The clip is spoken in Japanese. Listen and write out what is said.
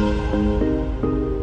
うん。